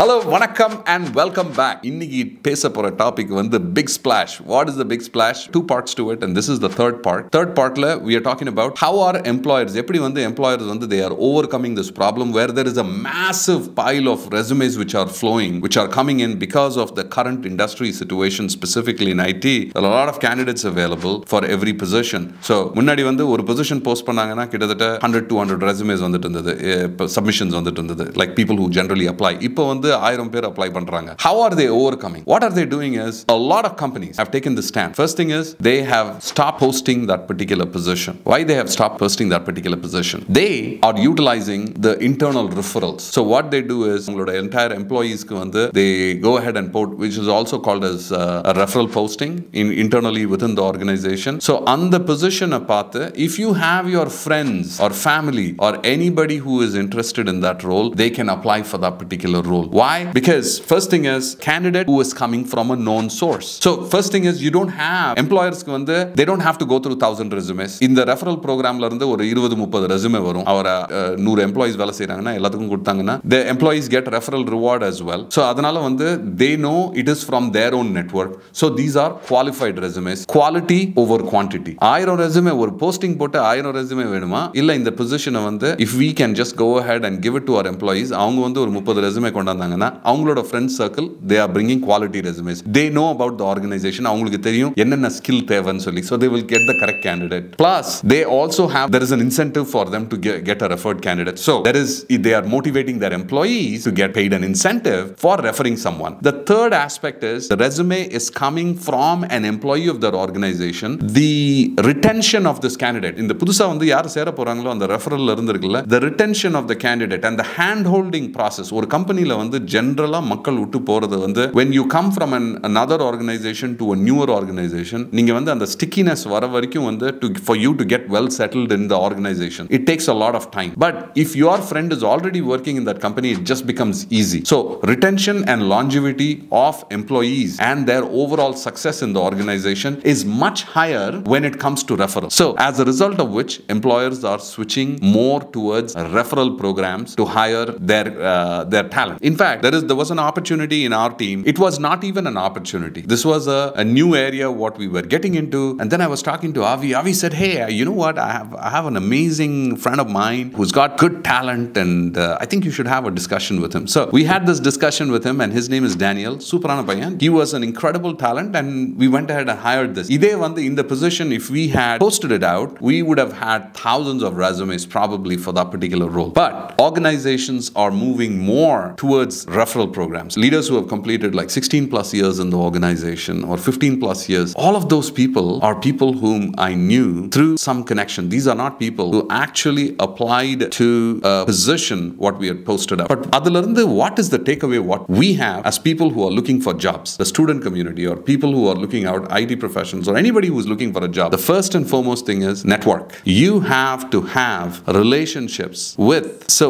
Hello வணக்கம் and welcome back இன்னைக்கு பேச போற டாபிக் வந்து big splash what is the big splash two parts to it and this is the third part third பார்ட்ல we are talking about how are employers எப்படி வந்து employers வந்து they are overcoming this problem where there is a massive pile of resumes which are flowing which are coming in because of the current industry situation specifically in IT lot of candidates available for every position so முன்னாடி வந்து ஒரு position post பண்ணாங்கன்னா கிட்டத்தட்ட hundred two hundred resumes வந்துட்டு இருந்தது. Submissions வந்துட்டு இருந்தது. Like people who generally apply இப்போ வந்து ஆயிரம் பேர் அப்ளை பண்றாங்க how are they overcoming what are they doing is a lot of companies have taken the stand first thing is they have stopped posting that particular position why they have stopped posting that particular position they are utilizing the internal referrals so what they do is உங்களோட entire employeesக்கு வந்து they go ahead and put which is also called as uh, a referral posting in internally within the organization so அந்த position பார்த்து if you have your friends or family or anybody who is interested in that role they can apply for that particular role Why? Because first thing is candidate who is coming from a known source. So first thing is you don't have எம்ப்ளாயர்ஸ்க்கு வந்து they don't have to go through thousand resumes இந்த referral ப்ரோக்ராம்ல இருந்து ஒரு இருபது முப்பது ரெசுமே வரும். அவர் நூறு எம்ப்ளாயிஸ் வேலை செய்யறாங்கன்னா எல்லாத்துக்கும் கொடுத்தாங்கன்னா the employees get referral reward as well so அதனால வந்து they know it is from their own network so these are qualified resumes quality over quantity ஆயிரம் ரெசுமே ஒரு போஸ்டிங் போட்டு ஆயிரம் ரெசுமே வேணுமா? இல்லை இந்த பொசிஷனை வந்து if we can just go ahead and give it to our employees அவங்க வந்து ஒரு முப்பது ரெசுமே கொண்டாந்தாங்க இருக்காங்கன்னா அவங்களோட friend circle they are bringing quality resumes they know about the organisation அவங்களுக்கு தெரியும் என்னென்ன ஸ்கில் தேவைன்னு சொல்லி so they will get the correct candidate plus they also have there is an incentive for them to get a referred candidate so there is they are motivating their employees to get paid an incentive for referring someone the third aspect is the resume is coming from an employee of their organization the retention of this இந்த புதுசா வந்து யார் சேர போறாங்களோ அந்த ரெஃபரல்ல இருந்து இருக்குல்ல the retention of the candidate and the hand holding ஒரு கம்பெனில வந்து ஜென்ரலா மக்கள் விட்டு போறது வந்து when you come from an another organization to a newer organization நீங்க வந்து அந்த stickiness வர வரைக்கும் வந்து to for you to get well settled in the organization it takes a lot of time but if your friend is already working in that company it just becomes easy so retention and longevity of employees and their overall success in the organization is much higher when it comes to referral so as a result of which employers are switching more towards referral programs to hire their uh, their talent in fact, there is there was an opportunity in our team. It was not even an opportunity. This was a, a new area what we were getting into. And then I was talking to Avi. Avi said, "Hey, uh, you know what? I have I have an amazing friend of mine who's got good talent, and uh, I think you should have a discussion with him." So we had this discussion with him, and his name is Daniel Supranabhyan. He was an incredible talent, and we went ahead and hired this. Ide Vandi in the position, if we had posted it out, we would have had thousands of resumes probably for that particular role. But organizations are moving more towards referral programs leaders who have completed like 16 plus years in the organization or 15 plus years all of those people are people whom i knew through some connection these are not people who actually applied to a position what we had posted up but அதிலிருந்து what is the takeaway what we have as people who are looking for jobs the student community or people who are looking out IT professionals or anybody who's looking for a job the first and foremost thing is network you have to have relationships with so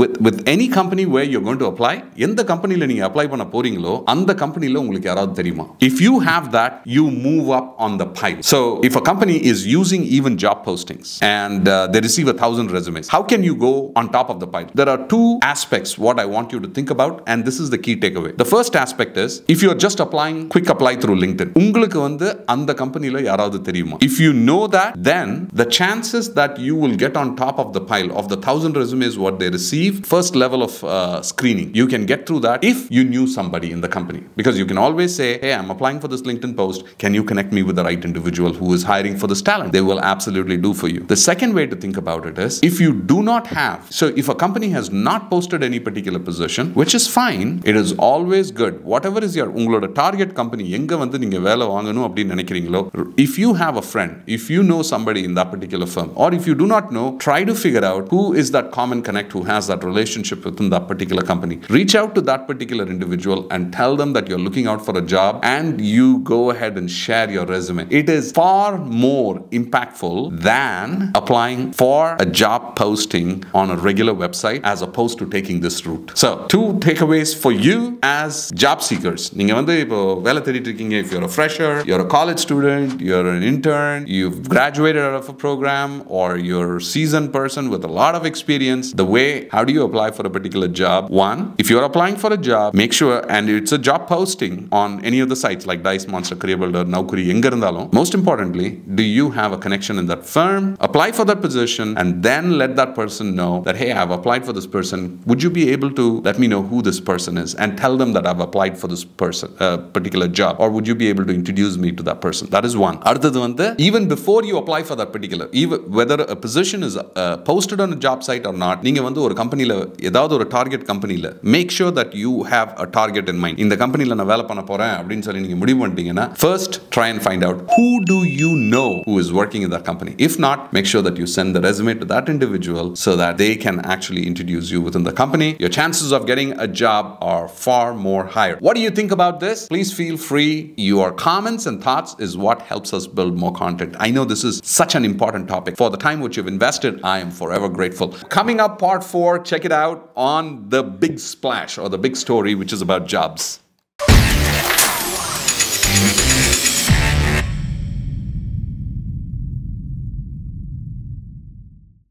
with with any company where you're going to apply எந்த கம்பெனியில் நீங்கள் apply பண்ண போறீங்களோ அந்த கம்பெனியில் உங்களுக்கு யாராவது தெரியுமா? If you have that you move up on the pipe so if a company is using even job postings and they receive a thousand resumes how can you go on top of the pipe there are two aspects what I want you to think about and this is the key takeaway the first aspect is if you are just applying quick apply through link உங்களுக்கு வந்து அந்த கம்பெனியில் யாராவது தெரியுமா? If you know that then the chances that you will get on top of the pile of the thousand resumes what they receive first level of screening you can get through that if you knew somebody in the company because you can always say hey i'm applying for this linkedin post can you connect me with the right individual who is hiring for this talent they will absolutely do for you the second way to think about it is if you do not have so if a company has not posted any particular position which is fine it is always good whatever is your உங்களோட target company எங்க வந்து நீங்க வேலை வாங்கணும் அப்படின்னு நினைக்கிறீங்களோ if you have a friend if you know somebody in that particular firm or if you do not know try to figure out who is that common connect who has that relationship within that particular company reach out to that particular individual and tell them that you're looking out for a job and you go ahead and share your resume. It is far more impactful than applying for a job posting on a regular website as opposed to taking this route. So, two takeaways for you as job seekers. If you're a fresher, you're a college student, you're an intern, you've graduated out of a program, or you're a seasoned person with a lot of experience, the way how do you apply for a particular job? One, if you you're applying for a job, make sure, and it's a job posting on any of the sites like Dice, Monster, Career Builder, Naukri, எங்க இருந்தாலும், most importantly, do you have a connection in that firm? Apply for that position and then let that person know that, hey, I've applied for this person. Would you be able to let me know who this person is and tell them that I've applied for this person, uh, particular job? Or would you be able to introduce me to that person? That is one. அடுத்தது வந்து, even before you apply for that particular, even whether a position is uh, posted on a job site or not, நீங்க வந்து ஒரு கம்பெனில ஏதாவது ஒரு target கம்பெனில make sure that you have a target in mind இந்த கம்பெனில நான் வேலை பண்ண போறேன் அப்படின்னு சொல்லி நீங்க முடிவு பண்ணிட்டீங்கன்னா first try and find out who to you know who is working in that company if not make sure that you sent the resume to that individual so that they can actually introduce you within the company your chances of getting a job are far more higher what you think about this please feel free your comments and thoughts is what helps us build more content. I know this is such an important topic. For the time which you've invested, I am forever grateful. Coming up, part four, check it out on the big splash or the big story, which is about jobs.